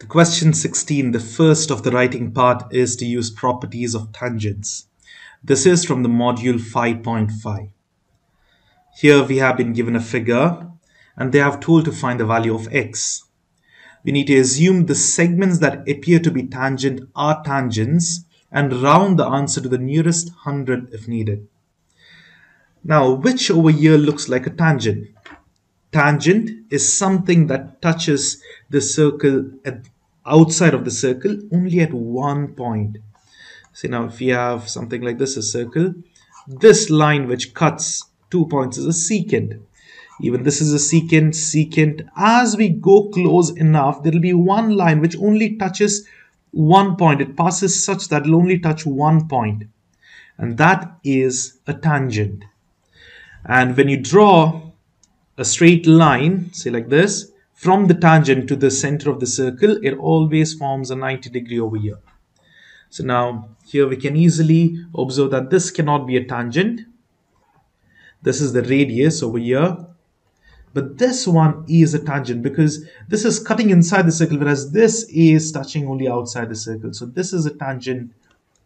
The question 16, the first of the writing part is to use properties of tangents. This is from the module 5.5. Here we have been given a figure and they have told to find the value of x. We need to assume the segments that appear to be tangent are tangents and round the answer to the nearest hundred if needed. Now, which over here looks like a tangent? Tangent is something that touches the circle at outside of the circle only at one point. See now if we have something like this, a circle, this line which cuts two points is a secant. Even this is a secant, secant. As we go close enough, there will be one line which only touches one point. It passes such that it will only touch one point. And that is a tangent. And when you draw a straight line, say like this, from the tangent to the center of the circle, it always forms a 90 degree over here. So now here we can easily observe that this cannot be a tangent. This is the radius over here. But this one is a tangent because this is cutting inside the circle, whereas this is touching only outside the circle. So this is a tangent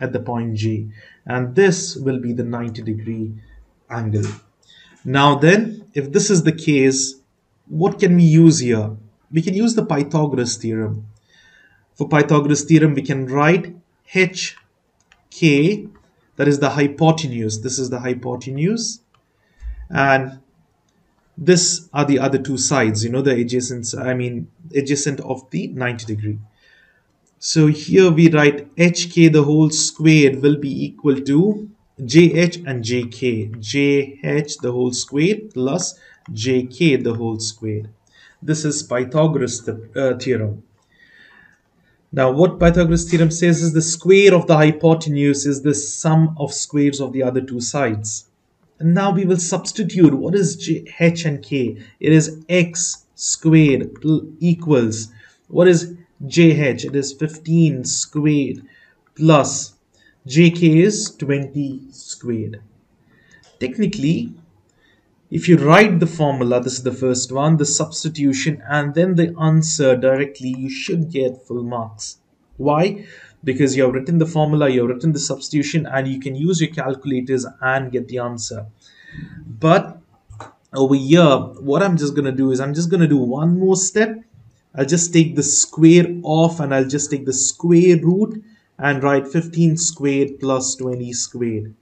at the point G. And this will be the 90 degree angle. Now then, if this is the case, what can we use here? We can use the Pythagoras theorem. For Pythagoras theorem, we can write hk, that is the hypotenuse. This is the hypotenuse. And this are the other two sides, you know, the adjacent, I mean, adjacent of the 90 degree. So here we write hk the whole squared will be equal to jh and jk jh the whole squared plus jk the whole square. this is pythagoras th uh, theorem now what pythagoras theorem says is the square of the hypotenuse is the sum of squares of the other two sides and now we will substitute what is J, h and k it is x squared equals what is jh it is 15 squared plus jk is 20 squared. Technically, if you write the formula, this is the first one, the substitution and then the answer directly, you should get full marks. Why? Because you have written the formula, you have written the substitution and you can use your calculators and get the answer. But over here, what I'm just going to do is I'm just going to do one more step. I'll just take the square off and I'll just take the square root and write 15 squared plus 20 squared.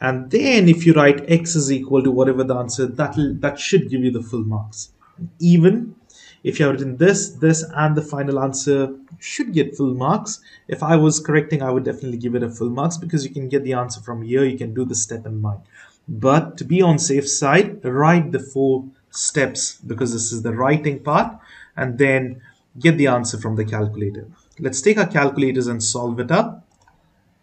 And then if you write x is equal to whatever the answer, that that should give you the full marks. Even if you have written this, this, and the final answer should get full marks. If I was correcting, I would definitely give it a full marks because you can get the answer from here. You can do the step in mind. But to be on safe side, write the four steps because this is the writing part and then get the answer from the calculator. Let's take our calculators and solve it up.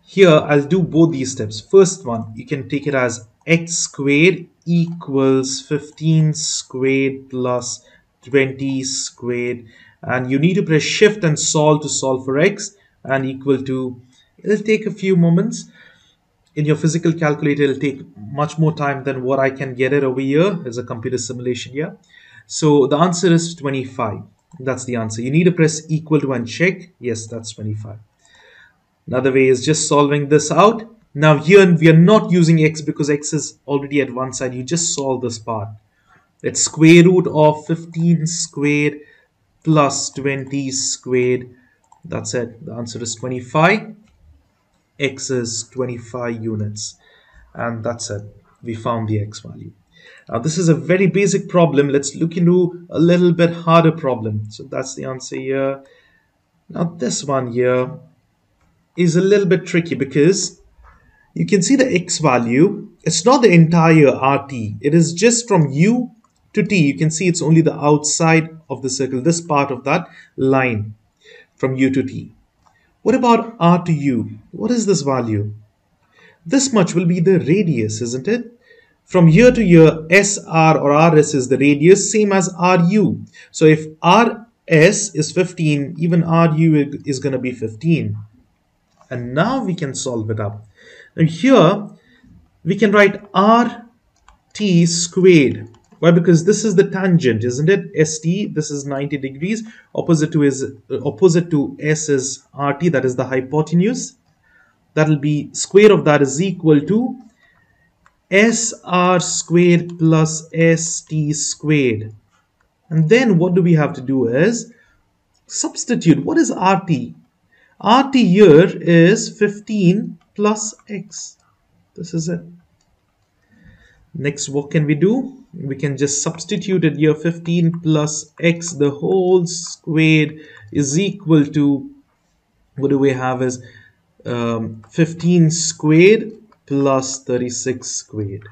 Here, I'll do both these steps. First one, you can take it as x squared equals 15 squared plus 20 squared. And you need to press shift and solve to solve for x and equal to, it'll take a few moments. In your physical calculator, it'll take much more time than what I can get it over here as a computer simulation here. So the answer is 25. That's the answer. You need to press equal to and check. Yes, that's 25. Another way is just solving this out. Now here we are not using x because x is already at one side. You just solve this part. It's square root of 15 squared plus 20 squared. That's it. The answer is 25. x is 25 units. And that's it. We found the x value. Now this is a very basic problem. Let's look into a little bit harder problem. So that's the answer here. Now this one here is a little bit tricky because you can see the x value. It's not the entire RT. It is just from U to T. You can see it's only the outside of the circle, this part of that line from U to T. What about R to U? What is this value? This much will be the radius, isn't it? From here to here, SR or RS is the radius, same as RU. So if RS is 15, even RU is going to be 15. And now we can solve it up. Now here, we can write RT squared. Why? Because this is the tangent, isn't it? ST, this is 90 degrees. Opposite to is opposite to S is RT, that is the hypotenuse. That will be square of that is equal to SR squared plus ST squared. And then what do we have to do is substitute. What is RT? RT here is 15 plus X. This is it. Next, what can we do? We can just substitute it here 15 plus X the whole squared is equal to what do we have is um, 15 squared plus 36 squared.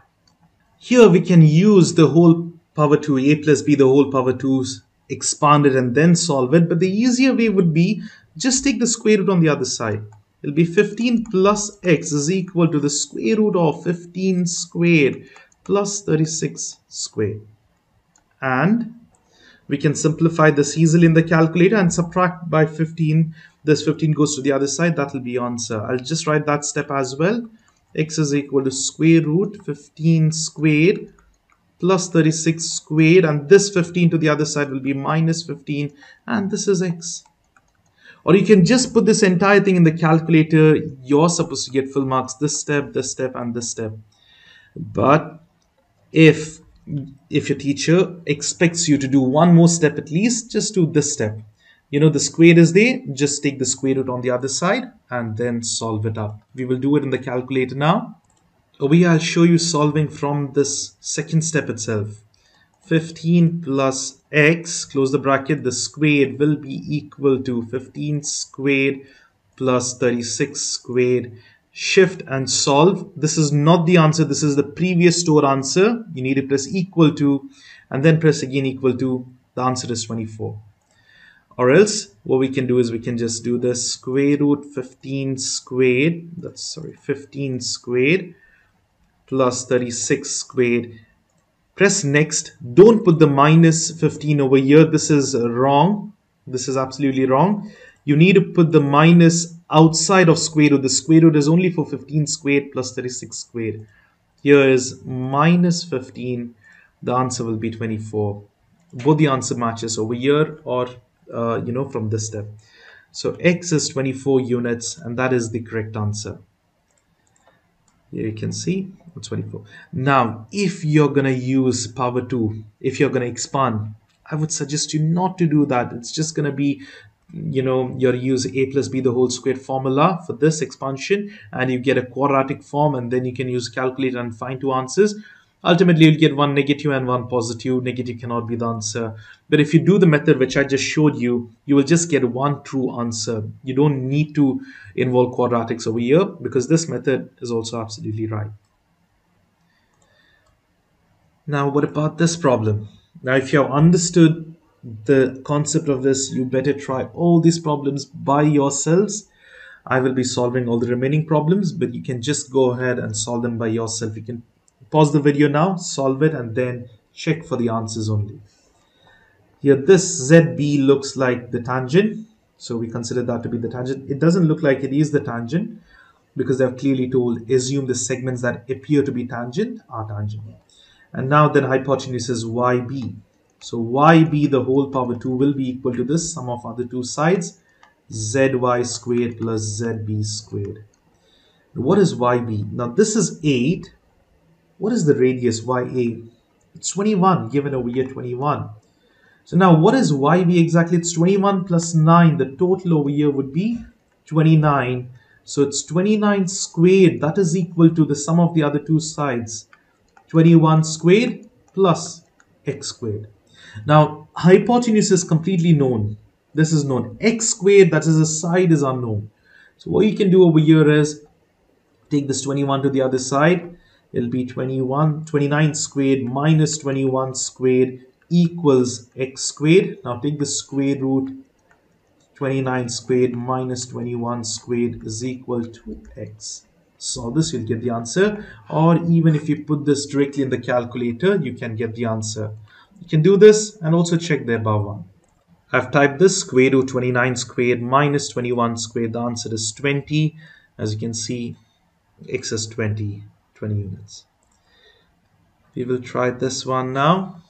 Here we can use the whole power 2 a plus b the whole power 2 expand it and then solve it but the easier way would be just take the square root on the other side. It'll be 15 plus x is equal to the square root of 15 squared plus 36 squared. And we can simplify this easily in the calculator and subtract by 15 this 15 goes to the other side. That will be answer. I'll just write that step as well. X is equal to square root 15 squared plus 36 squared. And this 15 to the other side will be minus 15 and this is x or you can just put this entire thing in the calculator. You're supposed to get full marks. This step this step and this step. But if if your teacher expects you to do one more step at least just do this step. You know the square is there. Just take the square root on the other side and then solve it up. We will do it in the calculator now. Here I'll show you solving from this second step itself 15 plus x close the bracket the squared will be equal to 15 squared plus 36 squared. Shift and solve. This is not the answer. This is the previous store answer. You need to press equal to and then press again equal to. The answer is 24 or else what we can do is we can just do the square root 15 squared. That's sorry 15 squared plus 36 squared press next. Don't put the minus 15 over here. This is wrong. This is absolutely wrong. You need to put the minus outside of square root. The square root is only for 15 squared plus 36 squared. Here is minus 15 the answer will be 24 both the answer matches over here or uh, you know from this step. So x is 24 units and that is the correct answer here you can see 24 now if you're gonna use power 2 if you're gonna expand I would suggest you not to do that. It's just gonna be you know you're use a plus b the whole squared formula for this expansion and you get a quadratic form and then you can use calculator and find two answers ultimately you'll get one negative and one positive. Negative cannot be the answer. But if you do the method which i just showed you you will just get one true answer. You don't need to involve quadratics over here because this method is also absolutely right. Now what about this problem? Now if you have understood the concept of this you better try all these problems by yourselves. I will be solving all the remaining problems, but you can just go ahead and solve them by yourself. You can Pause the video now, solve it, and then check for the answers only. Here, this ZB looks like the tangent. So we consider that to be the tangent. It doesn't look like it is the tangent because they've clearly told assume the segments that appear to be tangent are tangent. And now then hypotenuse is YB. So YB the whole power 2 will be equal to this sum of other two sides zy squared plus zb squared. What is YB? Now this is 8 what is the radius YA? It's 21, given over here 21. So now what is YB exactly? It's 21 plus 9. The total over here would be 29. So it's 29 squared. That is equal to the sum of the other two sides. 21 squared plus x squared. Now hypotenuse is completely known. This is known. x squared, that is a side, is unknown. So what you can do over here is take this 21 to the other side it'll be 21 29 squared minus 21 squared equals x squared. Now take the square root 29 squared minus 21 squared is equal to x. Solve this you'll get the answer. Or even if you put this directly in the calculator you can get the answer. You can do this and also check the above one. I've typed this square root 29 squared minus 21 squared. The answer is 20 as you can see x is 20 20 units. We will try this one now.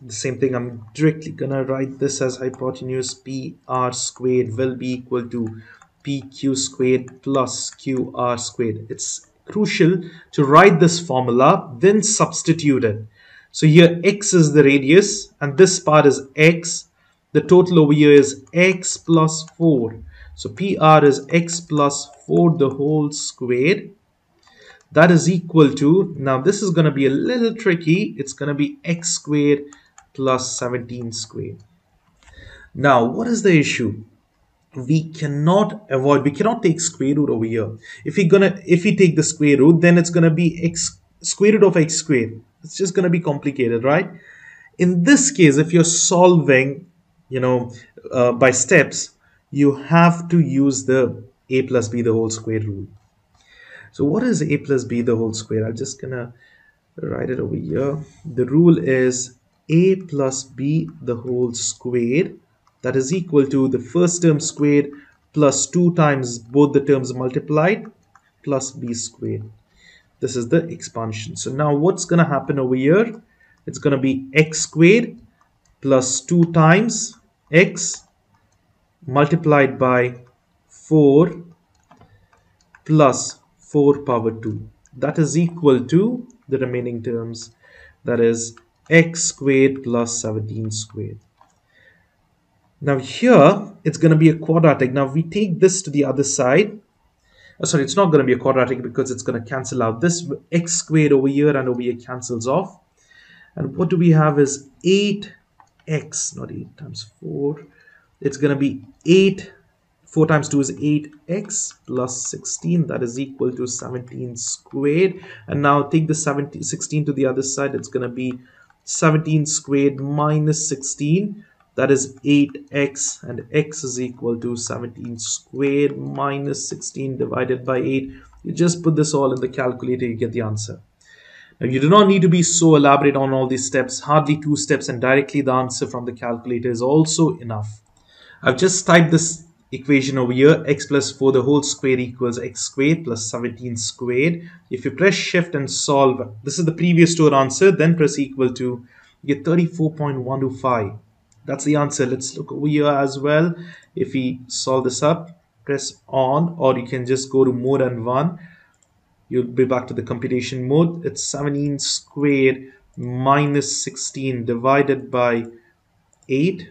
the same thing I'm directly gonna write this as hypotenuse PR squared will be equal to PQ squared plus QR squared. It's crucial to write this formula then substitute it so here x is the radius and this part is x. The total over here is x plus 4 so PR is x plus 4 the whole squared that is equal to now this is going to be a little tricky. It's going to be x squared plus 17 squared. Now what is the issue? We cannot avoid we cannot take square root over here. If we gonna if we take the square root then it's gonna be x square root of x squared. It's just gonna be complicated right? In this case if you're solving you know uh, by steps you have to use the a plus b the whole square rule so what is a plus b the whole square? I'm just gonna write it over here. The rule is a plus b the whole squared that is equal to the first term squared plus 2 times both the terms multiplied plus b squared. This is the expansion. So now what's going to happen over here? It's going to be x squared plus 2 times x multiplied by 4 plus 4 power 2 that is equal to the remaining terms. That is x squared plus 17 squared. Now here it's going to be a quadratic. Now we take this to the other side. Oh, sorry it's not going to be a quadratic because it's going to cancel out this x squared over here and over here cancels off. And what do we have is 8x not 8 times 4 it's going to be 8 4 times 2 is 8x plus 16 that is equal to 17 squared. And now take the 17 16 to the other side it's going to be 17 squared minus 16 that is 8x and x is equal to 17 squared minus 16 divided by 8 you just put this all in the calculator you get the answer. Now you do not need to be so elaborate on all these steps. Hardly two steps and directly the answer from the calculator is also enough. I've just typed this equation over here x plus 4 the whole square equals x squared plus 17 squared. If you press shift and solve this is the previous stored answer then press equal to you get 34.125 that's the answer. Let's look over here as well. If we solve this up press on or you can just go to more than one. You'll be back to the computation mode. It's 17 squared minus 16 divided by 8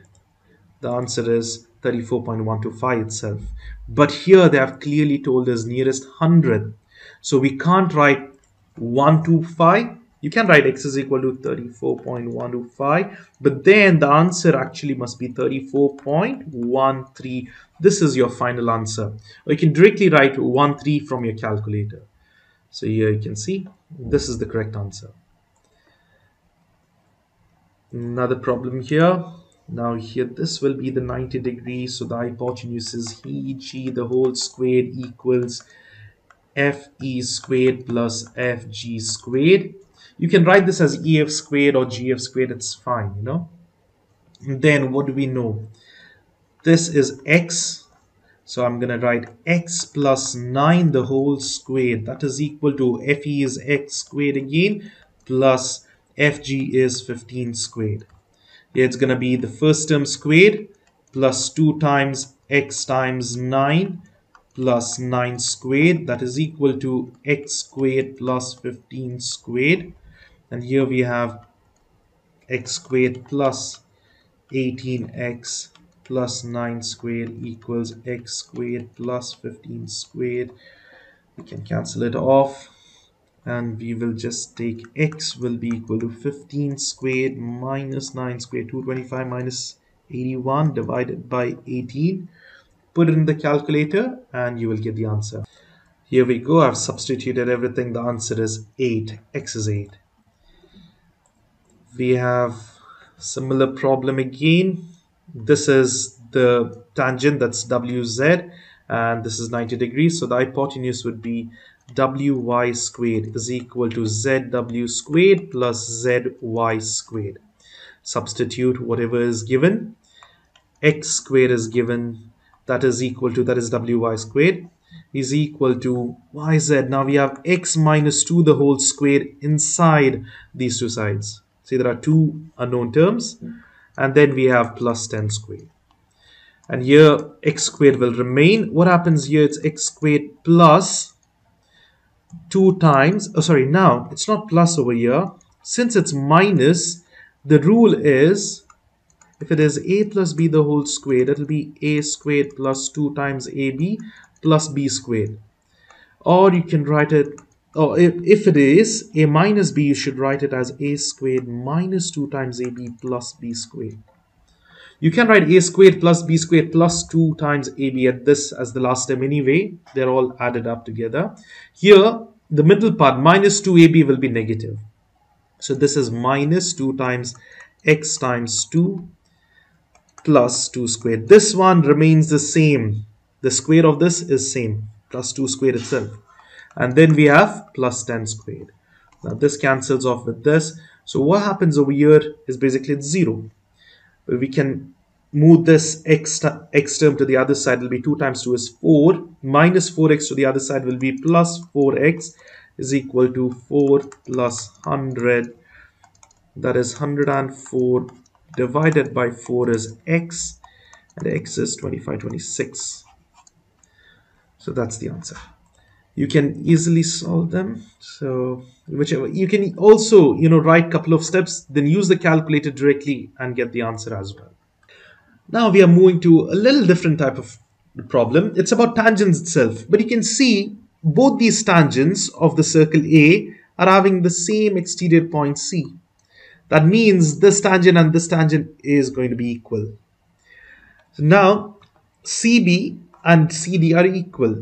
the answer is 34.125 itself. But here they have clearly told us nearest 100 so we can't write 125 you can write x is equal to 34.125 but then the answer actually must be 34.13 this is your final answer. Or you can directly write 13 from your calculator. So here you can see this is the correct answer. Another problem here now here this will be the 90 degrees so the hypotenuse is EG the whole squared equals FE squared plus FG squared. You can write this as ef squared or gf squared. It's fine you know. And then what do we know? This is x. So I'm gonna write x plus 9 the whole squared. That is equal to fe is x squared again plus fg is 15 squared It's gonna be the first term squared plus 2 times x times 9 plus 9 squared. That is equal to x squared plus 15 squared. And here we have x squared plus 18x plus 9 squared equals x squared plus 15 squared. We can cancel it off and we will just take x will be equal to 15 squared minus 9 squared 225 minus 81 divided by 18 put it in the calculator and you will get the answer. Here we go. I've substituted everything. The answer is 8 x is 8 we have similar problem again. This is the tangent. That's wz and this is 90 degrees. So the hypotenuse would be wy squared is equal to zw squared plus zy squared. Substitute whatever is given. X squared is given. That is equal to that is wy squared is equal to yz. Now we have x minus 2 the whole square inside these two sides. See there are two unknown terms. And then we have plus 10 squared. And here x squared will remain. What happens here? It's x squared plus 2 times oh sorry now it's not plus over here. Since it's minus the rule is if it is a plus b the whole squared it will be a squared plus 2 times ab plus b squared. Or you can write it or if, if it is a minus b you should write it as a squared minus 2 times ab plus b squared you can write a squared plus b squared plus 2 times ab at this as the last term anyway. They're all added up together. Here, the middle part, minus 2ab will be negative. So this is minus 2 times x times 2 plus 2 squared. This one remains the same. The square of this is same, plus 2 squared itself. And then we have plus 10 squared. Now this cancels off with this. So what happens over here is basically it's 0 we can move this x, x term to the other side will be 2 times 2 is 4 minus 4x to the other side will be plus 4x is equal to 4 plus 100 that is 104 divided by 4 is x and x is 2526 so that's the answer you can easily solve them. So whichever you can also you know write couple of steps then use the calculator directly and get the answer as well. Now we are moving to a little different type of problem. It's about tangents itself but you can see both these tangents of the circle a are having the same exterior point c. That means this tangent and this tangent is going to be equal. So now cb and cd are equal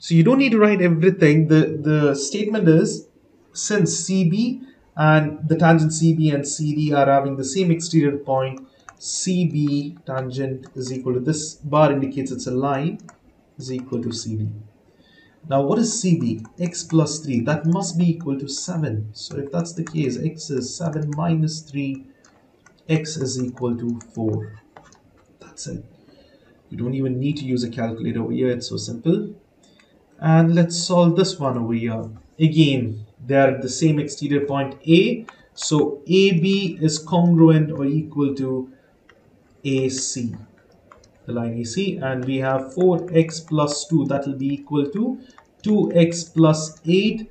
so you don't need to write everything. The, the statement is since CB and the tangent CB and CD are having the same exterior point, CB tangent is equal to this bar indicates it's a line is equal to CB. Now what is CB? x plus 3. That must be equal to 7. So if that's the case, x is 7 minus 3, x is equal to 4. That's it. You don't even need to use a calculator over here. It's so simple and let's solve this one over here. Again they are at the same exterior point A. So AB is congruent or equal to AC the line AC and we have 4x plus 2 that will be equal to 2x plus 8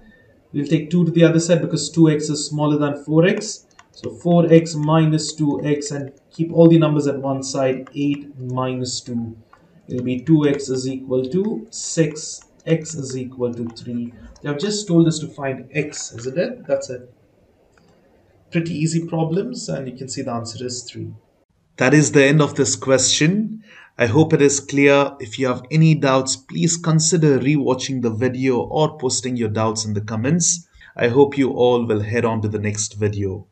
we'll take 2 to the other side because 2x is smaller than 4x so 4x minus 2x and keep all the numbers at one side. 8 minus 2 it will be 2x is equal to 6 x is equal to 3. They have just told us to find x, isn't it? That's it. Pretty easy problems and you can see the answer is 3. That is the end of this question. I hope it is clear. If you have any doubts, please consider rewatching the video or posting your doubts in the comments. I hope you all will head on to the next video.